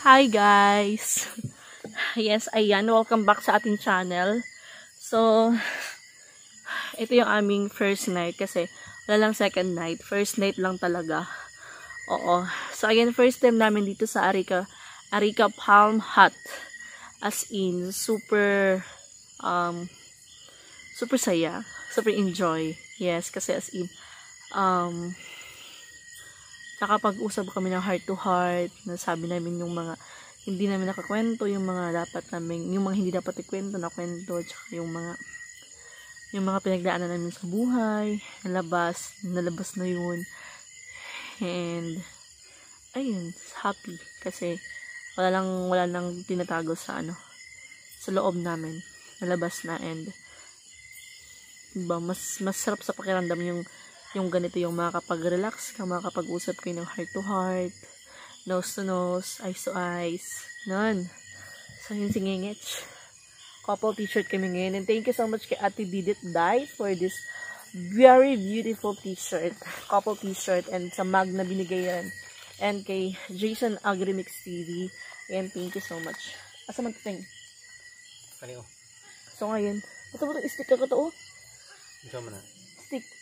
Hi guys! Yes, ayan. Welcome back sa ating channel. So, ito yung aming first night kasi wala lang second night. First night lang talaga. Oo. So, again, first time namin dito sa Arica, Arica Palm Hut. As in, super, um, super saya. Super enjoy. Yes, kasi as in, um, nakapag-usap kami ng heart to heart, nasabi namin yung mga hindi namin nakakwento, yung mga dapat namin, yung mga hindi dapat ikwento na kwento, tsaka yung mga yung mga pinagdaanan namin sa buhay, nalabas, nalabas na yun. And, ayun, happy. Kasi, wala lang, wala lang tinatago sa ano, sa loob namin. Nalabas na and, diba, mas, masarap sa pakiramdam yung yung ganito yung makakapag-relax ka, makakapag-usap kayo ng heart to heart, nose to nose, eyes to eyes, nun. So, yun si Ngengech. Couple t-shirt kami ngayon. And thank you so much kay Ate Didit Dai for this very beautiful t-shirt. Couple t-shirt and sa mag na binigay yan. And kay Jason Agrimix TV. And thank you so much. Asa man ting? Kanino? So ngayon, ito ba ito stick ka to? oh? Ikaw mo na. Stick.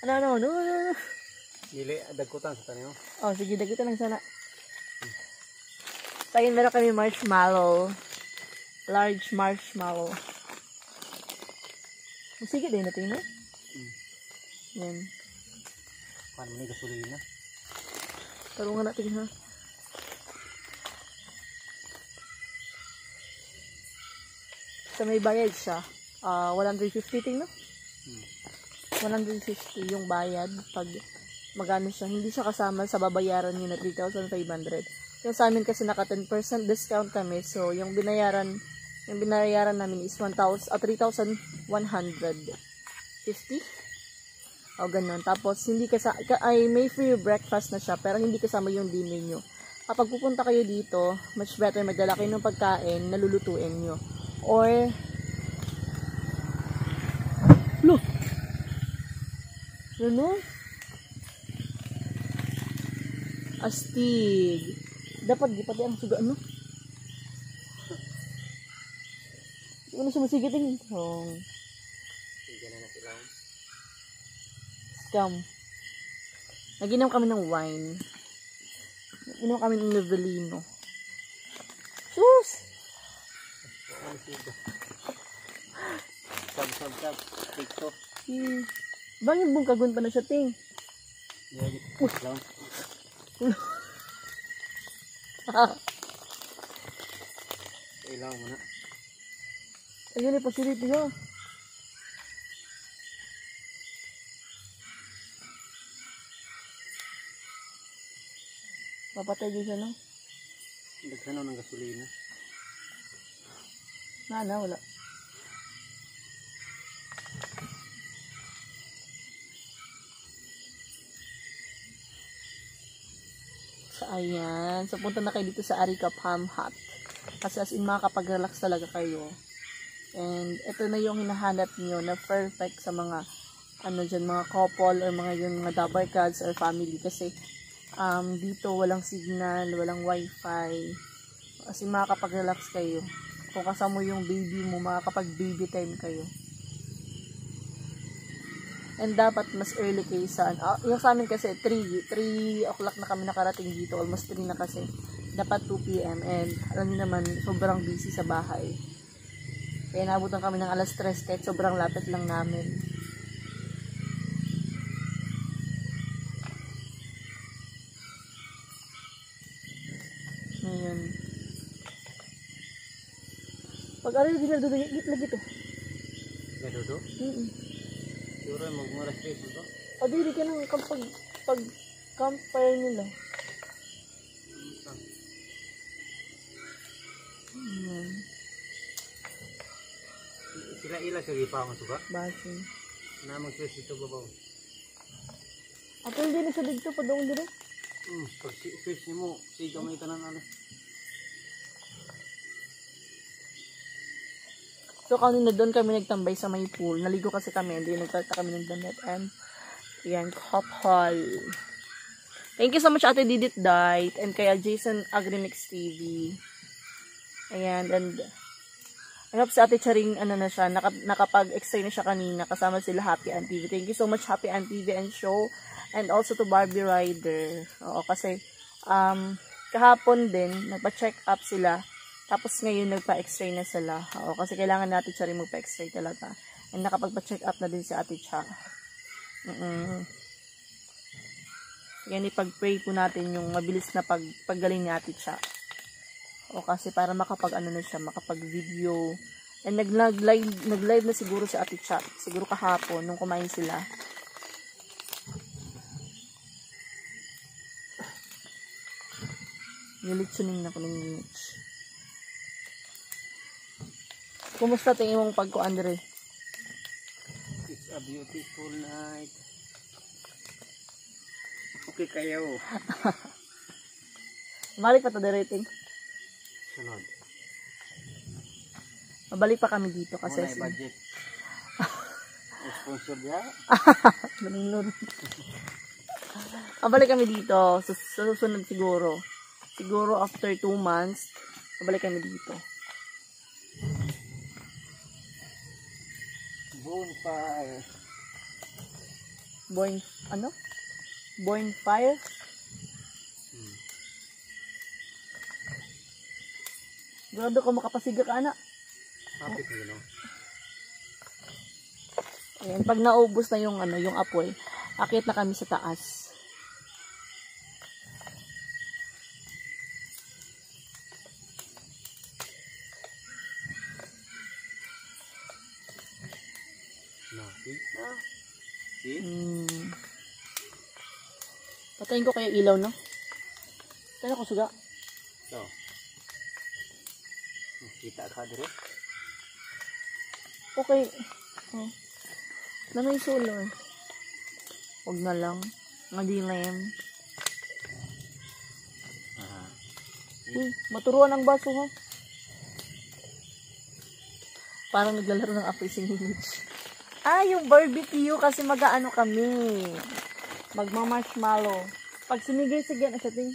Ano, ano, ano, ano, ano. Dili, dagkutan sa kanino. Oh, sige, dagito lang sana. So, ayun, meron kami marshmallow. Large marshmallow. Sige din natin, no? Yan. Paano mo ni gasolina? Tarungan natin, ha? So, may bayad siya. Ah, 150 ting, no? Hmm. 150 yung bayad pag magano siya. Hindi siya kasama sa babayaran niyo na 3,500. Yung sa amin kasi naka 10% discount kami. So, yung binayaran yung binayaran namin is 1,000 ah, 3,150. O ganun. Tapos, hindi kasama, ay may free breakfast na siya, pero hindi kasama yung dinner nyo. Kapag pupunta kayo dito, much better magdala kayo ng pagkain na lulutuin nyo. Or, ano? Astig. Dapat di pati ang suga ano? Ano siya masigiting? Oh, Sige na na sila. scam. Naginom kami ng wine. Naginom kami ng Novelino. Sus! Sab, sab, sab. TikTok. Hmm. Bangin bong kagun pa na siya, ting. Ilang mo na. Ayun eh, facility ha. Papatay din siya, no? Dagsano ng gasolina. Na, na, wala. Ayan. So, punta na kayo dito sa Arica Palm Hut. Kasi as in, makakapag-relax talaga kayo. And, ito na yung hinahanap nyo na perfect sa mga, ano dyan, mga couple or mga yung mga double cards or family. Kasi, um, dito walang signal, walang wifi. Kasi makakapag-relax kayo. Kung kasama mo yung baby mo, makakapag-baby time kayo. And dapat mas early kayo sa, ah, yung sa amin kasi 3, 3 o'clock na kami nakarating dito, almost 3 na kasi. Dapat 2 p.m. And alam niyo naman, sobrang busy sa bahay. Kaya nabutan kami ng alas 3 kahit sobrang lapit lang namin. Ngayon. Pag ano yung ginagawa, git lagi to. Gadudo? Mm Siguro magmura space ito. O dili ka nang kapag pag campfire nila. Ayan. Sila ila sa gipa ang suga. Basin. Na mag-space ito babaw. Hindi na sa dito pa doon dire. Hmm, pag space ni mo, siga may tanan ano. So kanina doon kami nagtambay sa may pool. Naligo kasi kami, hindi nagtata kami ng damit and yan, couple. Thank you so much Ate Didit Diet and kaya Jason Agrimix TV. Ayan, and I hope si Ate Charing, ano na siya, naka, nakapag-extray na siya kanina kasama sila Happy Aunt TV. Thank you so much Happy Aunt TV and show and also to Barbie Rider. Oo, kasi um, kahapon din, nagpa-check up sila. Tapos ngayon nagpa-extray na sila. Oo, kasi kailangan natin siya rin magpa-extray talaga. And nakapagpa-check up na din si Ate Cha. Mm-mm. Yan ipag-pray po natin yung mabilis na pag paggaling ni Ate Cha. O kasi para makapag ano na siya, makapag video. And nag nag-live nag-live na siguro si Ate Cha, siguro kahapon nung kumain sila. Nilitsunin na ko ng image. Kumusta tingin mong pagko, Andre? It's a beautiful night. Okay kayo. Balik pa to the rating. Sunod. Mabalik pa kami dito kasi Muna budget. Sponsor niya. Nanunod. Mabalik kami dito. Susunod siguro. Siguro after two months, mabalik kami dito. Bonfire. Born, ano? Born fire? Hmm. Grado ka makapasiga ka, anak. Kapit mo no? Ayan, pag naubos na yung ano, yung apoy, akit na kami sa taas. Patayin ko kaya ilaw, no? Kaya ko suga. So. Kita ka dire. Okay. Oh. Lamay solar. Huwag na lang. Madilim. Ah. Uy, maturuan ang baso ha. Parang naglalaro ng apoy si Minich. Ah, yung barbecue kasi mag-ano kami. Magma-marshmallow. Pag sinigay, sige na sa ting.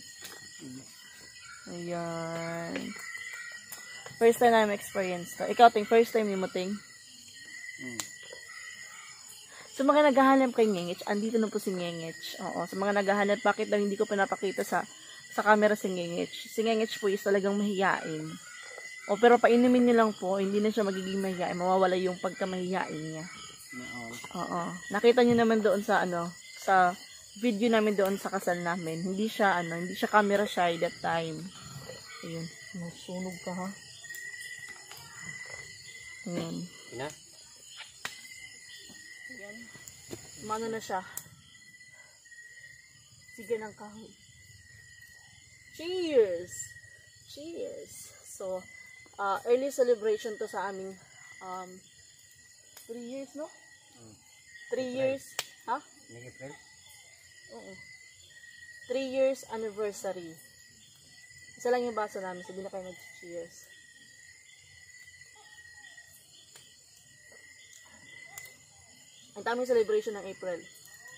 Ayan. First time namin experience to. Ikaw, ting, first time ni mo, ting. Hmm. Sa mga naghahanap kay Ngengich, andito na po si Ngengich. Oo, sa mga naghahanap, bakit daw hindi ko pinapakita sa sa camera si Ngengich? Si Ngengich po is talagang mahiyain. O, pero painumin niyo lang po, hindi na siya magiging mahiyain. Mawawala yung pagkamahiyain niya. Na all. Oo. Nakita niyo naman doon sa ano, sa video namin doon sa kasal namin. Hindi siya ano, hindi siya camera shy that time. Ayun. Nasunog ka ha. Ayun. Ina? Ayan. Mano na siya. Sige ng kahoy. Cheers! Cheers! So, uh, early celebration to sa aming um, three years, no? Hmm. Three years. Ha? Ni April? Oo. Three years anniversary. Isa lang yung baso namin. Sabi na kayo mag-cheers. Ang tamang celebration ng April.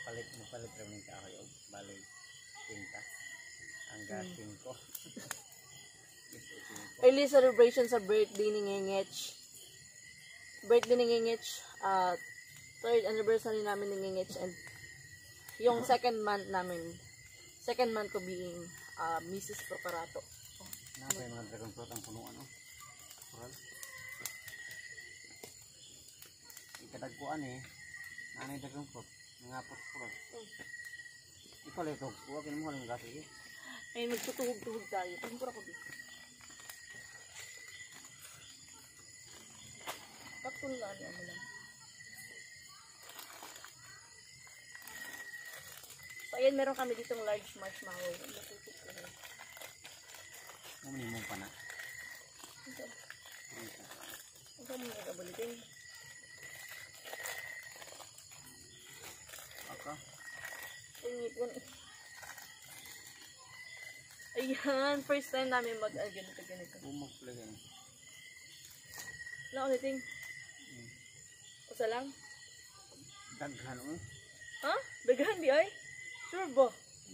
Palit mo palit rin ng kahoy. og Balik. Tinta. Ang gasing ko. early celebration sa birthday ni Ngengech. Birthday ni Ngengech, uh, third anniversary namin ni Ngengech and yung second month namin, second month ko being uh, Mrs. Procarato. Napa yung mga dragon fruit ang puno ano? Coral? Ikadagkuan eh. Nanay dragon fruit. Mga coral. Ikaw lang ito. Huwag mo ng gasing eh. Ay, magtutuhog-tuhog tayo. Tumpura ko dito. Tapos lang, ano lang. So, ayan, meron kami ditong large marshmallow. Natutok ko rin. Mo pa na. Ito. Ito mo nagabalitin. Aka. Ay, ngipon. Ayan, first time namin mag, ah, ganito, ganito. Bumog pala yan. Wala ulitin. Usa lang? Daghan oh. Ha? Daghan di ay? Sure ba?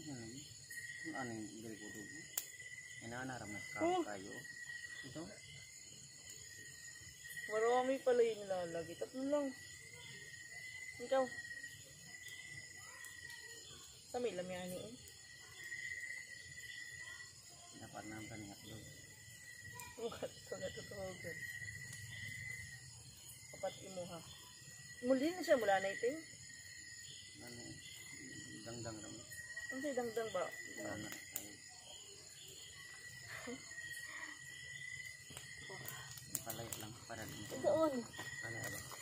Yan. Ano yung ko dugo? Inaanaram na ka Oh. kayo. Ito? Marami pala yung nilalagay. Tatlo lang. Ikaw. Sa may lamyan eh. Dapat na ang kaningat doon. What? So, natutuhogan. Kapat imo ha. Muli na siya mula na iting. Ano? Dangdang lang. Ang say dangdang ba? Ano? Ay. Palay lang para din. Doon. Ano ba?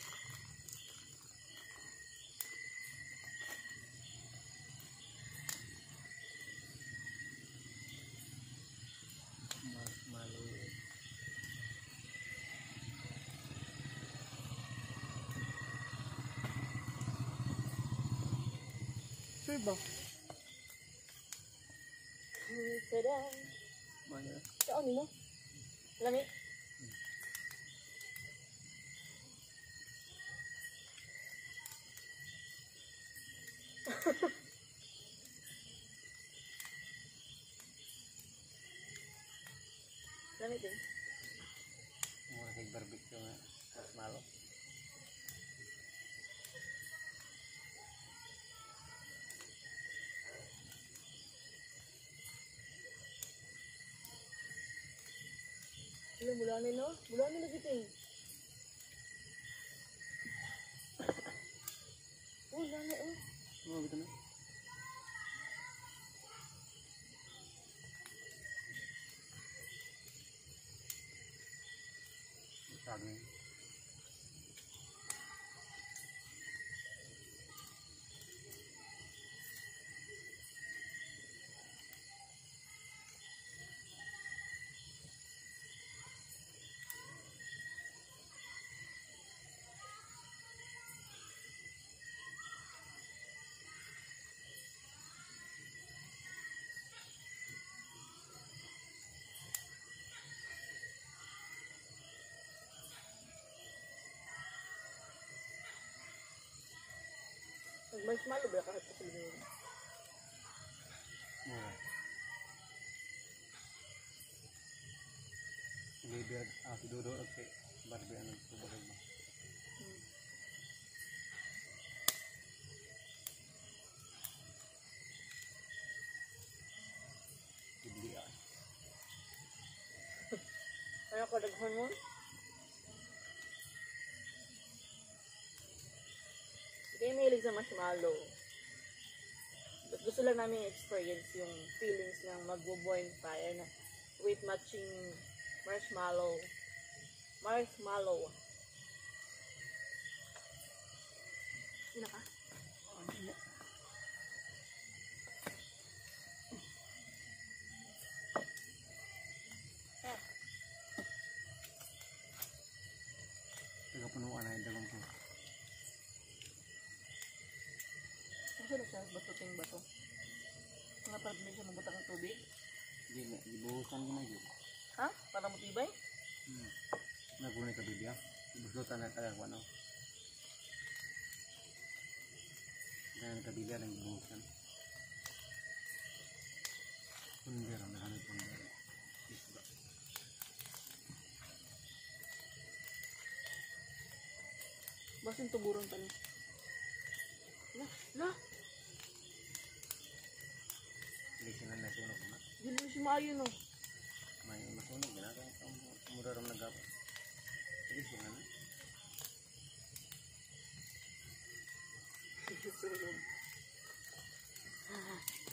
Sure ba? Tada. Maya. Saan mo? Lami? Lami din. Mura kay barbecue nga. Mas malo. Ano, mula na no? Mula na ting. Oh, Marshmallow ba kahit sa Pilipinas? Mura. Liber, ah, si Dodo at si Barbie, ano, subagay mo. Ibli, ah. Ano ko daghan marshmallow. But gusto lang namin experience yung feelings ng magbo-bonfire na with matching marshmallow. Marshmallow. Sino ka? Ah, Taga punuan na yung dagang ko. Ano na siya? Batuting bato. Mga parang hindi siya mabutak ng tubig. Di, dibuhusan ko na yun. Ha? Para matibay? Hmm. Nagunay ka bibya. Ibuslutan na kaya ko ano. Ganyan ka bibya ng dibuhusan. Pundera, nahanap pundera. Isda. Basin tuburon tani. La, la, Hindi sila nasunog na. dili mo siya maayo no. May masunog na. Kaya ang mura ram nagapa. Sige sila na. Nasunog.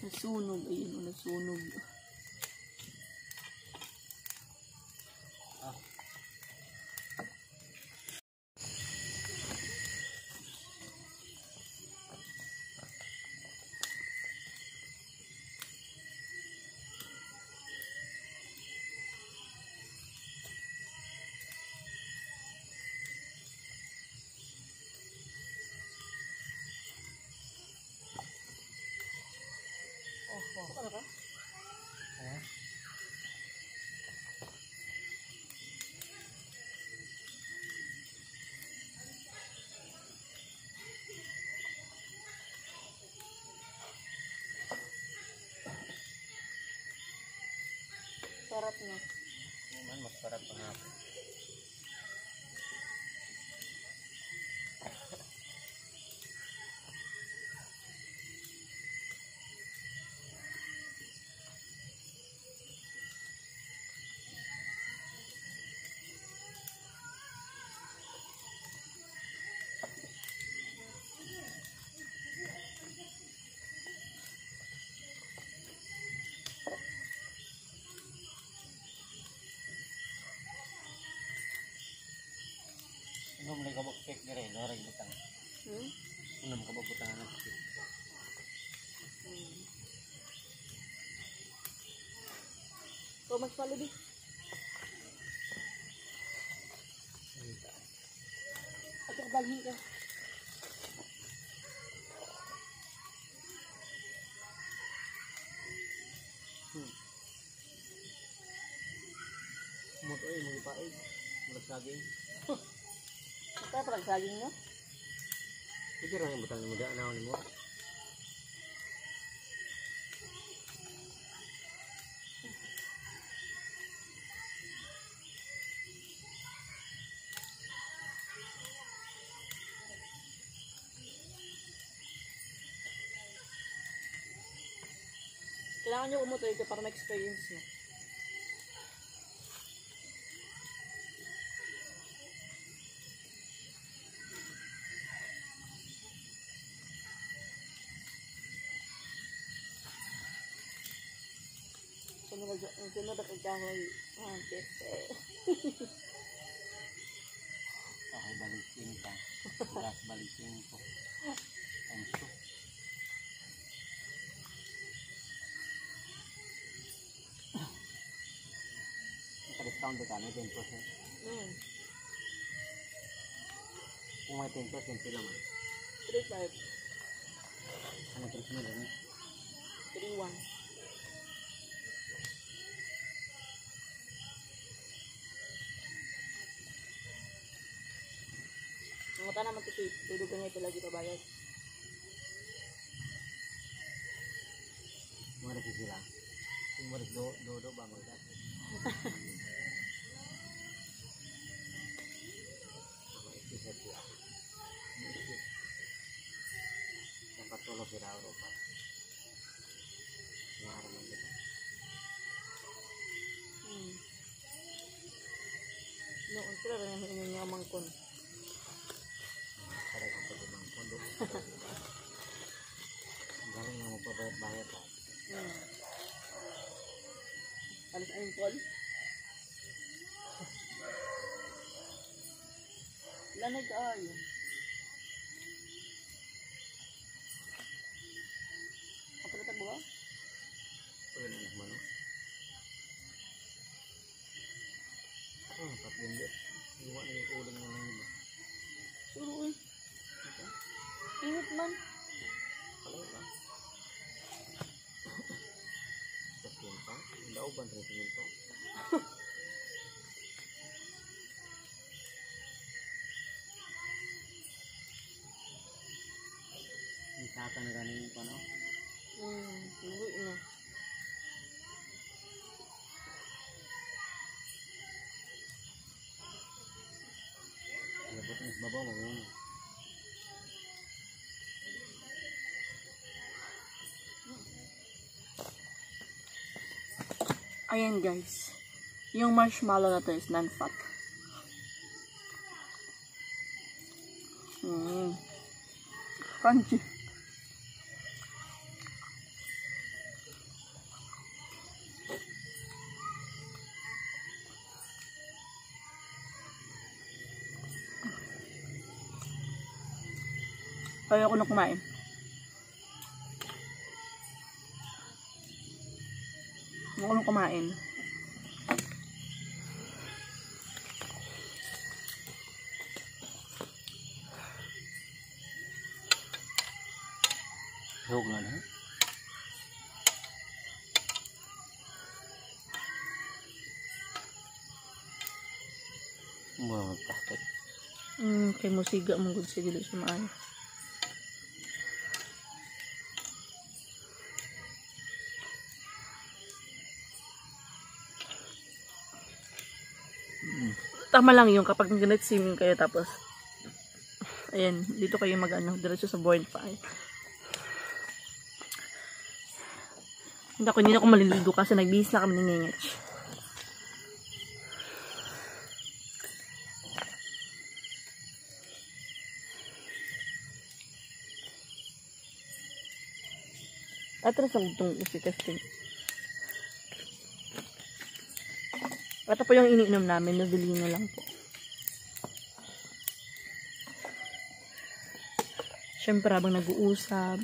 Nasunog, ayun o, nasunog. Ah. Oh, oh. Ano ka? No? Naman, mas parang pangapon. Ano mo kabog cake dire, lorag butang. Hmm? Ano mo kabog butang na cake. Hmm. So, magpalo di. At balhin ka. Hmm. Mo to eh, mo ipaig. Mo saging. Ito, parang saging no? Sige ra yung butang mo da na mo. Kailangan nyo umuto ito para ma-experience nyo. Sunod na sunod na kagahoy. Ah, tete. Okay, balikin ka. Last balikin ko. Times two. Naka-discount ka na 10%. Hmm. Kung may 10%, 10 naman. 3-5. Ano 3 million eh? 3-1. Mga tanah naman ito, dudugan niya ito lagi pabayad. Mga rin sila. Kung mga rin do, do, do ba mga dati? Ako isisip siya. Isisip. Dapat tulog sila ako pa. Naaraman kita. Hmm. Noon sila rin yung inyong mangkon. Lanay ka ayo. Kapalitan mo ba? Pagod na naman. Oh, papindot. Iwan na yung uling na lang iba. Suro eh. Init man. Kalay lang. Tapos yun pa. Ang daoban rin siminto. Isaka na ganin ko, no? Hmm. Luwi na. Labot na sa babaw. Ayan guys. Yung marshmallow na to is non-fat. Mm. Crunchy. Kaya ako na kumain. Ako na kumain. Hug na na. Mga magpasok. Mm, kay musiga mong gud sige dili sa tama lang yung kapag nag swimming kayo tapos ayan, dito kayo mag ano, diretso sa board pa. Hindi ako, hindi ako maliligo kasi nagbihis na kami ni Ngengech. Atras ang itong isi testing. Ito po yung iniinom namin, nabili na lang po. Siyempre, habang nag-uusap,